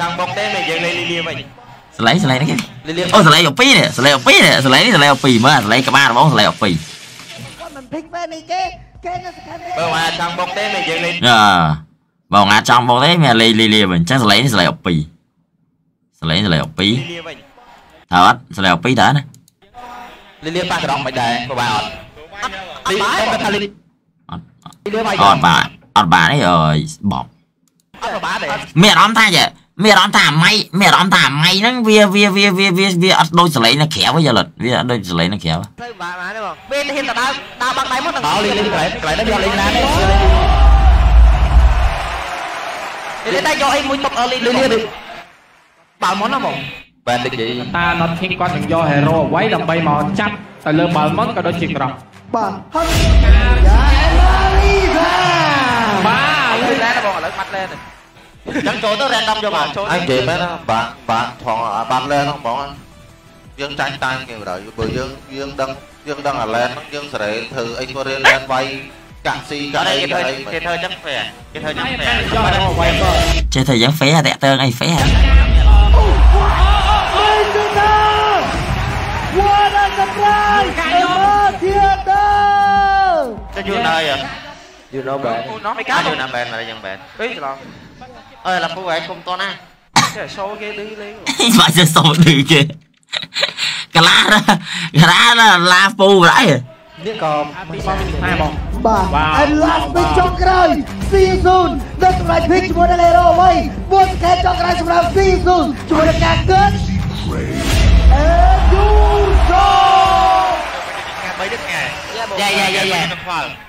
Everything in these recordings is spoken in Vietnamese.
ចង់បុកទេតែយើងលេងលីលាវិញស្លេងស្លេងនេះលីលាអូស្លេង12នេះស្លេង12នេះស្លេងនេះស្លេង12មើលស្លេងក្បាលរបស់ស្លេង12គាត់មិនភិកពេលនេះគេគេនៅសកម្មបើមកចង់បុកទេតែយើងលេងអឺបងអាចចង់មកទេមានលេងលីលាវិញអញ្ចឹងស្លេងនេះស្លេង12ស្លេងស្លេង12លីលាវិញតើអត់ស្លេង12តើណាលីលាប៉ះក្រំមិនដែរបើបាទអត់លីតែថាលីអត់លីលាបាយអត់បាទអត់បាទទេអើយបបអត់បាទទេមានអារម្មណ៍ថាចេះ មានអារម្មណ៍ថាម៉ៃមានអារម្មណ៍ថាម៉ៃហ្នឹងវាវាវាវាវាវាអត់ដូចសលេងនៅក្រៅវិញយល់អត់វាអត់ដូចសលេងនៅក្រៅ ទៅបាទបាទទេបងពេលហ៊ានទៅដើរដើរបាក់ដៃមកទៅ អោលីលាកន្លែងកន្លែងនេះយកលេងណាទេ លីតែយកអីមួយទុកអឺលី លី លី លា បាល់មុនណាបង បាទតិចនិយាយ តា Not King គាត់នឹងយក hero អ្វីដើម្បីមកចាប់ទៅលើបាល់មុនក៏ដូចជាក្រោះ បាទហើយយ៉ាអេម៉ាលីសា បាទ លីឡែនបងឥឡូវបាត់ឡែន ចឹង Chẳng chỗ nó random cho bạn chỗ Anh kịp hết á, bạn, bạn thọ à, bạn lên không bọn anh Dương tranh tay kiểu đó, bởi dương, dương đăng, dương đăng là lên, dương sẽ để thử anh có lên lên vay Cả si, cả đây, cả đây Cái thơ chắc phè, cái thơ chắc phè Chơi thời gian phé à, hả, đẹp tơn, anh phé hả What a surprise! Emma Theater! Cái dương nơi à? Dương nó bền. Nó mấy cá. Dương nó bền là dân bền. Ý lo ơi là phu vậy không to na cái show kia đi đi. បាច់ទៅសូត្រឺគេកាឡាកាឡាឡាពូក្រៃ Biết còn ពីបងតែបង bà. Wow. And last big trong rồi. See you soon. Đất lại pick cho một hero away. Một cái trong rồi chúng ta see you soon. Chúng ta càng cất. And you go. mấy đứa ngày Dạ dạ dạ dạ. tôi tranh là ghép đây cái khoa này Này. ស្លេងស្លេងនេះស្លេងស្លេងនេះ And you ស្លេង go. ស្លេងស្លេង mấy đứa ngày Dạ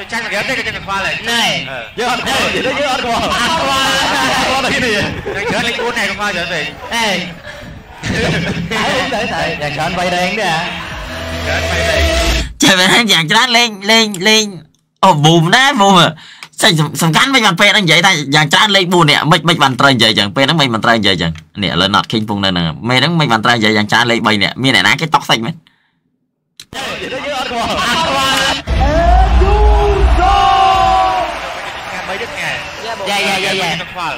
khoa tôi tranh là ghép đây cái khoa này Này. giờ ăn thôi giờ ăn rồi ăn qua qua đây đi đang chơi lên cuốn này khoa trở về Ê. Đấy, đấy, đấy. Dạ, cho anh vay đen đi à. chơi mày đây ចេះមែនយ៉ាងច្រើនលេងលេងលេងអូប៊ូមណាប៊ូមសេចសំខាន់មិនបានពេលហ្នឹងនិយាយថាយ៉ាងច្រើនលេខ4នេះមិនមិនបានត្រូវនិយាយចឹងពេលហ្នឹងមិនបានត្រូវនិយាយចឹងនេះឥឡូវ not king ពងនៅហ្នឹងមេហ្នឹងមិនបានត្រូវនិយាយយ៉ាងច្រើនលេខ3នេះមានអ្នកណាគេតក់សាច់មែន Jangan. Ya ya ya ya. Kepal.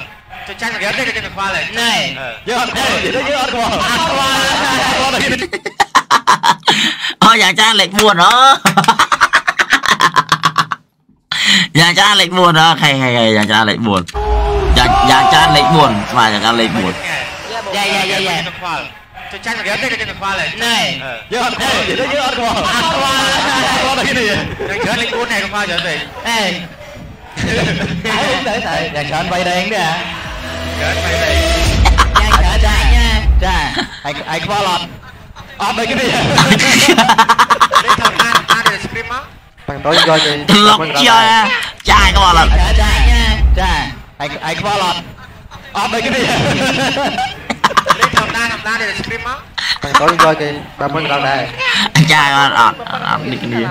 Cucang dia ada kepal. Nei. Ya kepal. Dia ya kepal. Kepal. Ô nhà cha lệch buồn đó. nhà cha lệch buồn đó, dạ, hay hay hay nhà cha lệch buồn. Nhà nhà cha lệch buồn, mà nhà cha lệch buồn. Ya ya ya ya. Cucang dia ada kepal. Nei. Ya kepal. Dia ya kepal. Kepal. Kepal. Yang dia lệch buồn này kepal trở về. Ê. Đấy, đấy, đấy, dạ sợ anh vay đen đấy à Sợ anh vay đen Dạ sợ trai nha Trai, anh, anh có lọt. Off mấy cái gì Đi thật ra, ta đều screamer Bạn đối coi gì Lọc chưa? Trai có lọt Sợ trai nha Trai, anh, anh có lọt. Off mấy cái gì Đi thật ra, ta đều screamer Bạn đối coi gì Bạn mới lọt này Trai có lọt Off mấy cái gì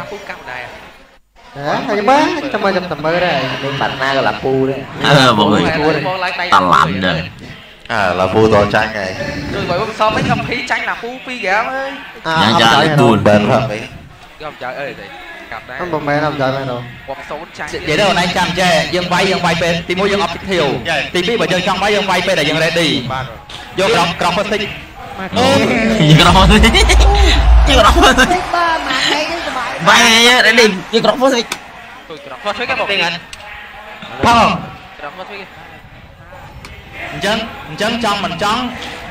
ហើយបាទចាំចាំតែមើលដែរលេងបាត់ណាក៏ឡាពូដែរអឺបងអើយតឡាំដែរអើឡាពូតចាញ់ហើយជួយបើមិនសមឯងកំភីចាញ់ឡាពូ2ហ្គាមអើយញ៉ាំចាយទួនបែនហ่ะយកចាយអើយទេកាប់ដែរមិនមែនអត់ចាយមែនដល់គាត់សូនចាញ់និយាយទៅអូនឯងចាំចេះយើងវាយយើងវាយពេលទី1យើងអត់ពីធាវទី2បើយើងចង់វាយយើងវាយពេលដែលយើង ready យកក្រោមក្រោម first អូយក្រោះនេះយក្រោះបើមកឯងសុបាយបាយលេងយក្រោះមកស្អីទុយក្រោះមកធ្វើគេបងហ្នឹងផងក្រោះមកធ្វើគេអញ្ចឹងអញ្ចឹងចង់មិនចង់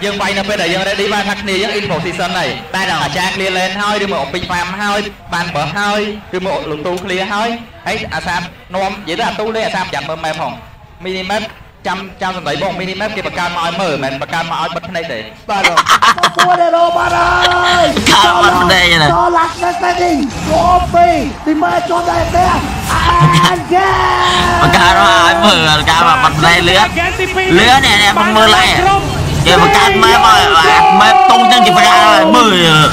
យើងវាយនៅពេលដែលយើង ready បានថាគ្នាយើង in position ហើយតែដល់អាចារ្យ clear lane ហើយឬមក open farm ហើយបានបើហើយឬមកលំទូ clear ហើយហើយអាសានាំនិយាយទៅអាទូលេអាសាប្រចាំមើល map ផង minimap ចាំចាំសំដីបងមីនេះមែនគេបង្កើតមកឲ្យមើលមែនបង្កើតមកឲ្យបិទភ្នែកទេបាទពួររ៉ូបារ៉ាយចូលបាត់ភ្នែកណាចូលឡាក់ណាស់តែនេះអូពីទីមើលចូលដែរទេអាយ៉ាបង្កើតមកឲ្យមើលបង្កើតមកបាត់ភ្នែកលឿនលឿននេះនេះមើលឡែគេបង្កើតម៉ែមកម៉ែតុងចឹងគេបង្កើតឲ្យមើល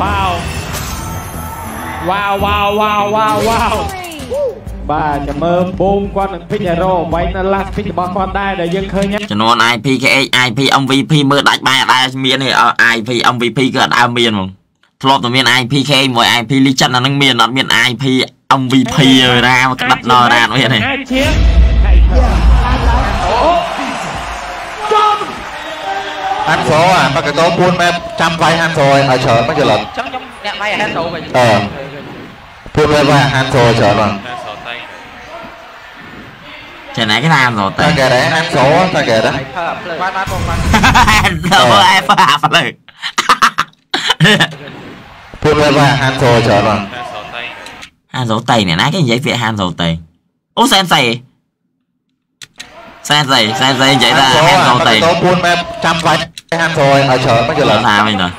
វ៉ាវវ៉ាវវ៉ាវវ៉ាវវ៉ាវ បាទចាំមើលបូមគាត់នឹង pick hero អ្វីនៅ last pick របស់គាត់ដែរដែលយើងឃើញហ្នឹងចំនួន IP KH IP MVP មើលដាច់បាយអត់ដែរមានទេអត់ IP MVP គឺអត់ដើមមានហ្មងធ្លាប់តែមាន IP KH មួយ IP Legend អាហ្នឹងមានអត់មាន IP MVP អើណាមកក្តាប់ដល់ណាអត់មានទេអាចជាអូហាន់សូអាមកកតោពួនម៉ែចាំវាយហាន់សូឲ្យច្រើនមកច្រឡំចឹងខ្ញុំអ្នកវាយហេតុទៅវិញអឺពួនម៉ែវាយហាន់សូច្រើនមកចេះណាគេតាមទៅតែកែរ៉េហាន់សូតែកែរ៉េហើបានបានបង Trời nãy cái nam rồi tao kể đấy, em số tao kìa đó Em số em phá hợp lực Phương lên qua Han Solo chờ rồi. Han dấu tay này nãy cái giấy việt Han dấu tay Ô sao em xài sao em xài sao em xài vậy ra Han dấu tay Tôi buôn em trăm vay Han rồi ở chờ mấy giờ là sao mình rồi?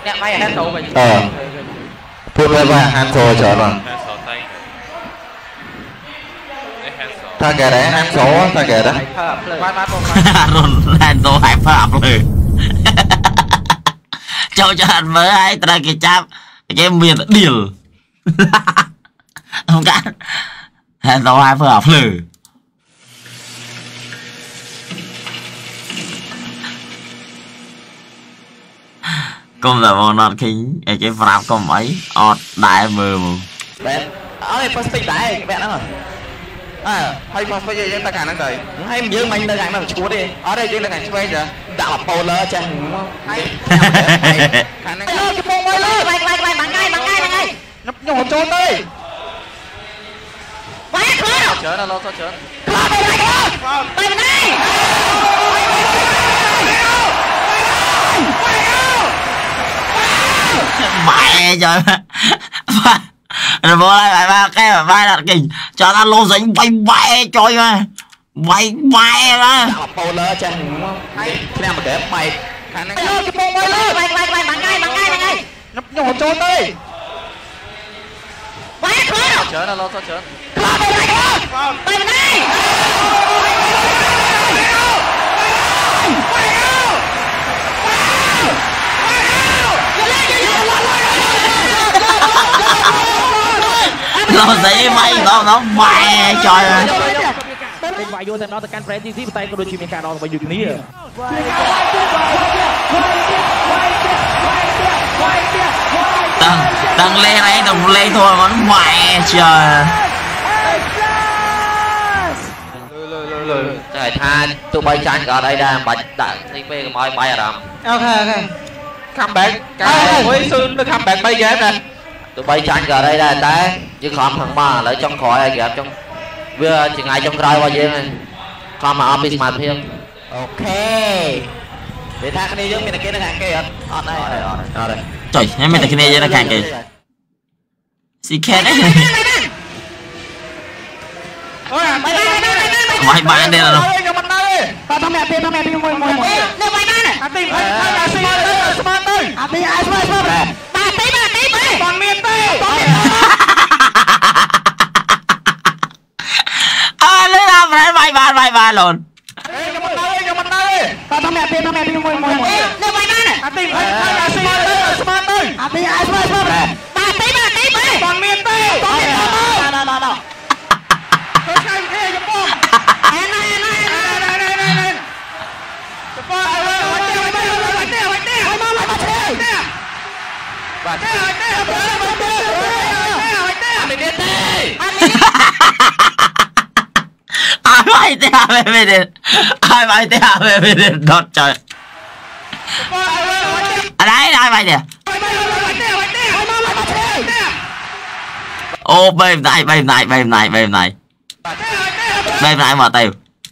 Ờ. Phương lên qua Han Solo chờ rồi. ថាវិញទៅ អ្នកវាយហេតុទៅវិញ អឺពួនម៉ែវាយហាន់សូច្រើនមកតែកែរ៉េហាន់សូតែកែរ៉េ ហើបានបានបងបាន រុនហានសូហែហ្វាប់លើចូលចាត់មើលឲ្យត្រូវគេចាប់គេមានឌីលអង្កាហានសូហែហ្វាប់លើកុំតែមកណត់ឃើញអីគេប្រាប់កុំអីអត់ដែរមើលមក បែបអើ first pick ដែរបែបហ្នឹងអើ ហើយ first pick យើងទៅខាងហ្នឹងទៅហើយយើងមិននៅខាងហ្នឹងឈួតទេអត់ទេយើងនៅខាងឆ្វេងចាដាក់ polar ចាហើយខាងហ្នឹងលើកំពុងមកលើបែកបែកបែកបាំងងាយបាំងងាយបាំងងាយខ្ញុំហត់ចូលទៅបែកខ្លួន ច្រើនដល់លោកច្រើន ខ្លាប់បែកបែកបែកណា mẹ rồi đây bài ba cái bài đặt kình cho ta lô dính bay bay chơi mà. Bay bay đó. Học bowler trên cái nào mà để mày khả năng cái bóng bay lên bay bay bay bắn ngay bắn ngay bắn ngay. Nó nhổ trốn đi. Bay khó chớ nó lô thôi chớ. Bay bay bay bay lô dính bay đó nó mẹ trời ơi ពេញវាយយោតែម្ដងទៅកាន់ friend ទីទីប៉ុន្តែក៏ដូចជាមានការដល់វាយយុគ្នា tầng tầng lên này tầng lên thôi mà nó mẹ trời តែថាទោះបីចាញ់ក៏អត់អីដែរមិនបាច់ដាក់នេះពេលកុំឲ្យបាយអារម្មណ៍អូខេអូខេ comeback កាមួយស៊ូនទៅ comeback 3 game ណា ទោះបីចាញ់ក៏អត់អីដែរតែយើងខំខាងមកឥឡូវចុងក្រោយឲ្យគេចុងវាជាថ្ងៃចុងក្រោយរបស់យើងហើយខំមកអស់ពីសមត្ថភាពអូខេនិយាយថាគ្នាយើងមានតែគេនៅខាងគេអត់អត់ដែរអត់អត់ដែរ trời em mình là cái này vậy là càng kì xì kẹt đấy អូយបាយបាយបាយបាយ mày bạn đây là đâu ខ្ញុំមិនដែរបាទតាមពីតាមពីមួយមួយមួយនៅបាយបានអាទីហើយអាស្មាតទៅស្មាតទៅអាទីអាស្មាតស្មា អត់មានទេអត់មានអើលើអាប្រែបាយបានបាយបានលូនខ្ញុំមិនទៅខ្ញុំមិនទៅតោះតាមអ្នកទៀតតាមអ្នកទៀតមួយមួយនេះបាយបានអាទីស្មើទៅស្មើទៅអាទីអាស្មើស្មើ thế à mày mày đến đọt trời à đấy ai mày nè ô bềm này bềm này bềm này bềm này bềm này mà tiêu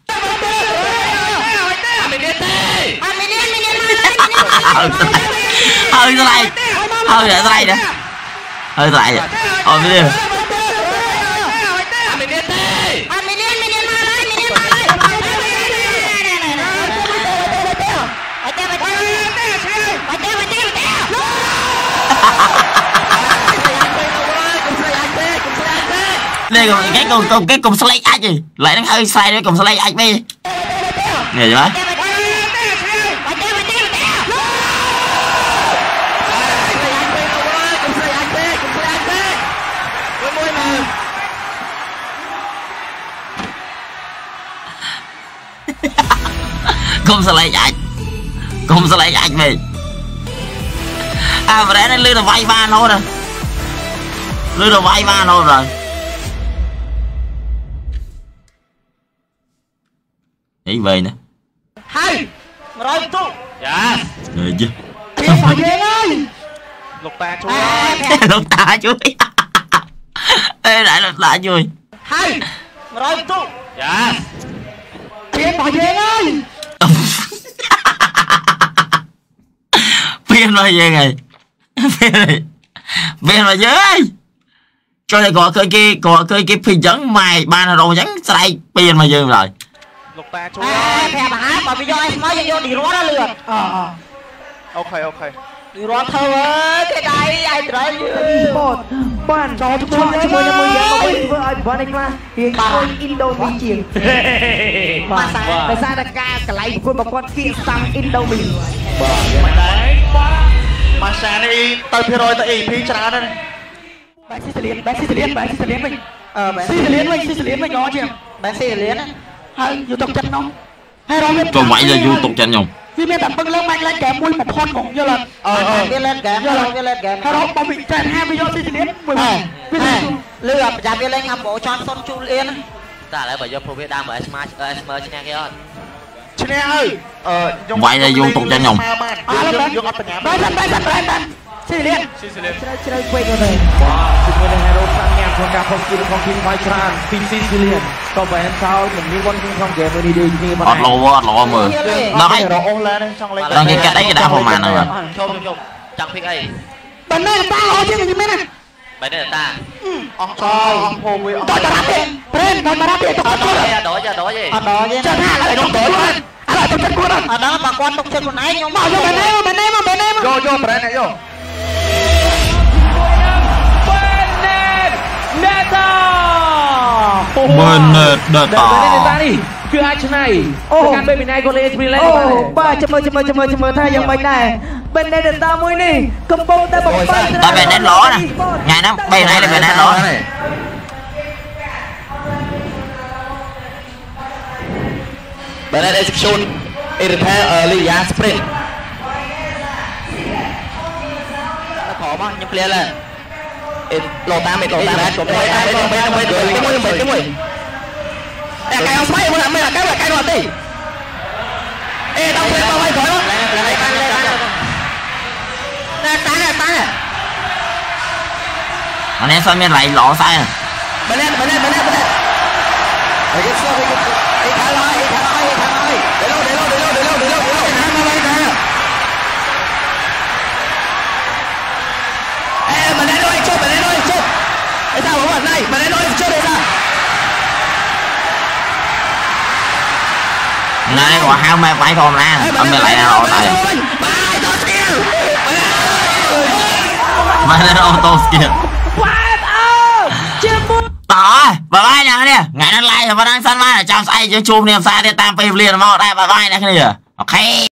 hơi cái này hơi cái này nè hơi cái này nè ôi hơi tới đây hơi lại tới đây nữa hơi tới đây ôi mới đi. Đây rồi cái cùng cái cùng slay ách gì lại nó hơi sai đấy cùng slay ai đi nghe chưa Kom selesai Kom selesai mày. À mà đấy nó lưu là vay ba nốt rồi. Lưu là vay ba nốt rồi. Ý về nè. Hai, Rồi tu Dạ. Rồi chứ. Lục ta chui Lục ta chui Ê lại lục ta chui Hai, Rồi tu Dạ. យ៉ាអើយពីរបស់យើងហើយលោកតាជួយលោកតាជួយអេដែរលោកតាជួយហើយ100ទុកយ៉ាពីរបស់យើងហើយពៀនមកយើងហើយពៀនពៀនមកយើងហើយចូលតែគាត់ឃើញគេគាត់ឃើញគេភីចឹងម៉ែបានរងចឹងស្រែកពៀនមកយើងឡើយលោកតាជួយអេប្រាប់អាបើវាយកឲ្យស្មើយើងយកឌីរ៉ាលឿនអអូខេអូខេ ឌីរ៉ាធ្វើអើយគេដៃឯត្រូវបតបានចូលជាមួយជាមួយជាមួយយើងមកធ្វើឲ្យបានឯខ្លះរៀងអុយអ៊ីនដូមីជាងបាទដោយសារតែការកន្លែងប្រកួតប្រព័ន្ធគៀកសាំអ៊ីនដូមីមិនដែរម៉ាសានេះទៅភាគរយទៅ EP ច្រើនណាស់បែកស៊ីសលៀនបែកស៊ីសលៀនបែកស៊ីសលៀនវិញអឺបែកស៊ីសលៀនវិញស៊ីសលៀនវិញល្អជាងបែកស៊ីសលៀនហើយយកទុកចិត្តនំហើយរងវាក៏វាយទៅយូរទុកចិត្តខ្ញុំ វាមានតែពឹងលើបាច់លេងហ្គេមមួយបំផុតហ្មងយល់អត់អឺវាលេងហ្គេមយល់វាលេងហ្គេមហើយរកបំវិចារហាវាយកស៊ីសលៀនមួយវាលឺអាប្រចាំវាលេងអាបោចន់សុនជូលអៀនតែឥឡូវបើយកព្រោះវាដើមបើស្មាស្មើឈ្នះគេអត់ឈ្នះហើយអឺខ្ញុំវាយទៅយូរទុកចិត្តខ្ញុំអើយើងយើងអត់បញ្ញាបែកបែកបែកបែកស៊ីសលៀនស៊ីសលៀនជ្រៅជ្រៅពេកទៅបាទជាមួយនឹង Hero 5ញ៉ាំក្នុងការផុសគីរបស់គីថ្មីច្រើនពីស៊ីស៊ីលៀន ក៏បែនចោលមិនមានវ៉ាន់ក្នុងហ្គេមមួយនេះដូចគ្នាបា អត់លោអត់លោមើលដល់ហើយ រអូសឡើងចង់លេង ដល់គេកាត់អីគេដាក់ប្រហែលហ្នឹង ជុំជុំចង់ភិកអី បើណែតាល្អជាងនេះមែនណា បែរនេះតា អស់ចោលអស់ភូមិវាអស់ តោះតារ៉ាទេប្រេនតោះតារ៉ាទេតោះ អត់ គាត់ ដល់ទេអត់ដល់ទេអត់ដល់ទេ អត់ដល់ទេចាថាឥឡូវខ្ញុំទៅគាត់ឥឡូវទៅចិត្តគាត់អត់ដល់បើគាត់ទុកចិត្តខ្លួនឯងខ្ញុំមកយកបែណែមកបែណែមកបែណែមក យកយកប្រែនេះយក បែ នណេតមើលណេតដតែតាបែនណេតតានេះគឺអាចឆ្នៃទៅកាន់ Baby Night ក៏លេងពីលេងអូបានបាទចាំមើលចាំមើលចាំមើលចាំមើលថាយ៉ាងម៉េចដែរបែណែតាមួយនេះកំពុងតែបំផាត់តែបែនណេតល្អណាថ្ងៃហ្នឹងបែនណេតបែនណេតល្អបែរ execution irrepair early ya sprint ខំមកខ្ញុំ clear ឡើង lộ tám lộ tám rồi tám rồi tám rồi cái mũi cái mũi là cái ông bay muốn làm mới là cái là cái đoạn tỷ ê tao quên tao bay khỏi đó là tán là tán à anh em sao mình lại lộ sai à bên em bên em bên em bên em cái cái cái cái cái cái ថាមកណៃបែរនោះជប់អីថាណែគាត់ហៅម៉ែវាយធម្មតាអត់មានឡៃណាល្អតែបាយទៅស្គាល់ម៉ែអូតូស្គីបាទអើជាមួយតោះបាយបាយអ្នកនេះថ្ងៃហ្នឹងឡាយតែប៉ុណ្ណឹងសិនមកចាំស្អែកយើងជួបគ្នាផ្សារទៀតតាមពេលវេលាមកដែរបាយបាយអ្នកគ្នាអូខេ